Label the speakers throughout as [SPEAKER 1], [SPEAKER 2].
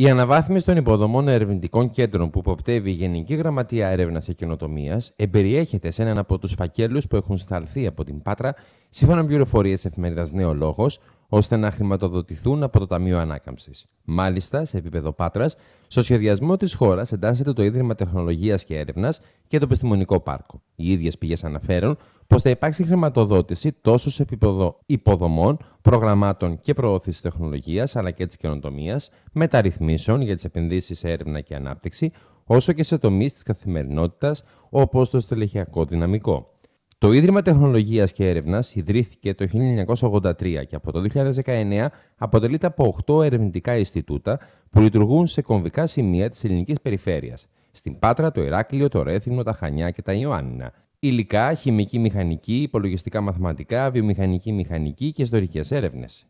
[SPEAKER 1] Η αναβάθμιση των υποδομών ερευνητικών κέντρων που υποπτεύει η Γενική Γραμματεία Έρευνας και Καινοτομίας εμπεριέχεται σε έναν από τους φακέλους που έχουν σταλθεί από την Πάτρα, σύμφωνα με πληροφορίες εφημερίδας Νέο Λόγος, ώστε να χρηματοδοτηθούν από το Ταμείο Ανάκαμψης. Μάλιστα, σε επίπεδο Πάτρας, στο σχεδιασμό της χώρας εντάσσεται το Ίδρυμα Τεχνολογίας και Έρευνας και το Επιστημονικό Πάρκο. Οι ίδιες πηγές αναφέρουν πως θα υπάρξει χρηματοδότηση τόσο σε επίπεδο υποδομών, προγραμμάτων και προώθησης τεχνολογίας αλλά και της καινοτομίας, μεταρρυθμίσεων για τις επενδύσεις σε έρευνα και ανάπτυξη, όσο και σε τομείς της καθημερινότητας όπως το στελεχειακό δυναμικό. Το Ίδρυμα Τεχνολογίας και Έρευνας ιδρύθηκε το 1983 και από το 2019 αποτελείται από 8 ερευνητικά Ινστιτούτα που λειτουργούν σε κομβικά σημεία της ελληνικής περιφέρειας. Στην Πάτρα, το Ηράκλειο, το Ρέθυμνο, τα Χανιά και τα Ιωάννινα. Υλικά, χημική μηχανική, υπολογιστικά μαθηματικά, βιομηχανική μηχανική και ιστορικές έρευνες.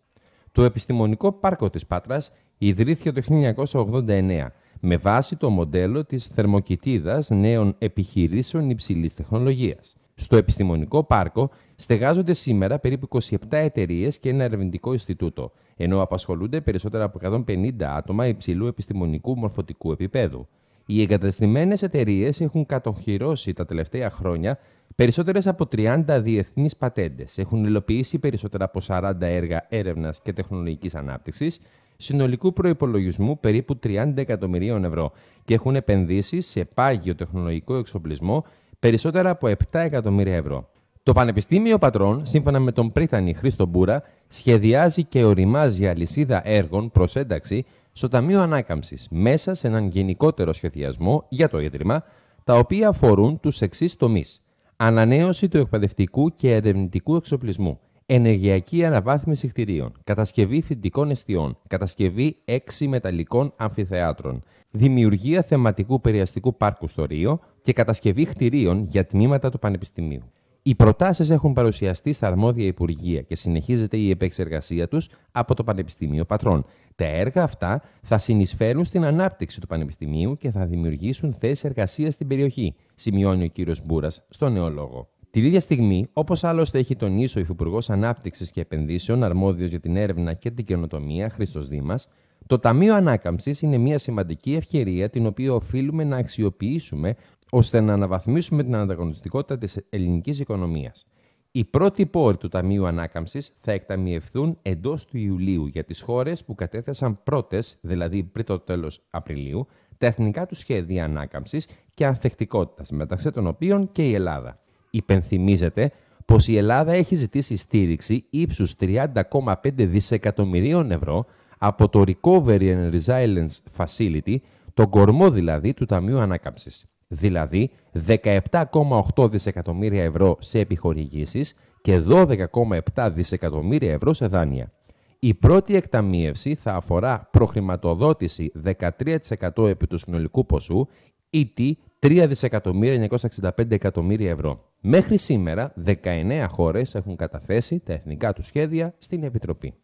[SPEAKER 1] Το Επιστημονικό Πάρκο της Πάτρας ιδρύθηκε το 1989 με βάση το μοντέλο της θερμοκοιτίδας νέων επιχειρήσεων υψηλής τεχνολογίας. Στο Επιστημονικό Πάρκο στεγάζονται σήμερα περίπου 27 εταιρείες και ένα ερευνητικό Ινστιτούτο, ενώ απασχολούνται περισσότερα από 150 άτομα υψηλού επιστημονικού μορφωτικού επίπεδου. Οι εγκαταστημένες εταιρείες έχουν κατοχυρώσει τα τελευταία χρόνια περισσότερες από 30 διεθνείς πατέντες, έχουν υλοποιήσει περισσότερα από 40 έργα έρευνας και τεχνολογικής ανάπτυξης, συνολικού προπολογισμού περίπου 30 εκατομμυρίων ευρώ και έχουν επενδύσει σε πάγιο τεχνολογικό εξοπλισμό περισσότερα από 7 εκατομμύρια ευρώ. Το Πανεπιστήμιο Πατρών, σύμφωνα με τον πρίτανη Χρήστο Μπούρα, σχεδιάζει και οριμάζει αλυσίδα έργων προς ένταξη στο Ταμείο Ανάκαμψης μέσα σε έναν γενικότερο σχεδιασμό για το Ίδρυμα, τα οποία αφορούν τους εξής τομείς. Ανανέωση του εκπαιδευτικού και ερευνητικού εξοπλισμού, ενεργειακή αναβάθμιση κτηρίων, κατασκευή θητικών εστιών, κατασκευή έξι μεταλλικών αμφιθεάτρων, δημιουργία θεματικού περιαστικού πάρκου στο Ρίο και κατασκευή κτηρίων για τμήματα του Πανεπιστημίου. Οι προτάσεις έχουν παρουσιαστεί στα αρμόδια Υπουργεία και συνεχίζεται η επεξεργασία τους από το Πανεπιστήμιο Πατρών. Τα έργα αυτά θα συνεισφέρουν στην ανάπτυξη του Πανεπιστημίου και θα δημιουργήσουν θέσεις εργασίας στην περιοχή, σημειώνει ο κύριος Μπούρας στο νεολόγο. Την ίδια στιγμή, όπως άλλωστε έχει τονίσει ο Υφυπουργός Ανάπτυξης και Επενδύσεων, αρμόδιος για την έρευνα και την καινοτομία, Χρήστος Δήμας, το Ταμείο Ανάκαμψης είναι μια σημαντική ευκαιρία την οποία οφείλουμε να αξιοποιήσουμε ώστε να αναβαθμίσουμε την ανταγωνιστικότητα της ελληνικής οικονομίας. Οι πρώτοι πόροι του Ταμείου Ανάκαμψης θα εκταμιευθούν εντός του Ιουλίου για τις χώρες που κατέθεσαν πρώτες, δηλαδή πριν το τέλος Απριλίου, τα εθνικά τους σχέδια ανάκαμψης και ανθεκτικότητας, μεταξύ των οποίων και η Ελλάδα. Υπενθυμίζεται πως η Ελλάδα έχει ζητήσει στήριξη ύψους 30,5 δισεκατομμυρίων ευρώ από το Recovery and Resilience Facility, τον κορμό δηλαδή του Ταμείου Ανάκαμψης. Δηλαδή 17,8 δισεκατομμύρια ευρώ σε επιχορηγήσεις και 12,7 δισεκατομμύρια ευρώ σε δάνεια. Η πρώτη εκταμίευση θα αφορά προχρηματοδότηση 13% επί του συνολικού ποσού ή τι 3 δισεκατομμύρια 965 εκατομμύρια ευρώ. Μέχρι σήμερα, 19 χώρες έχουν καταθέσει τα εθνικά τους σχέδια στην Επιτροπή.